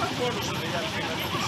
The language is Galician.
Bak doğrusu yani.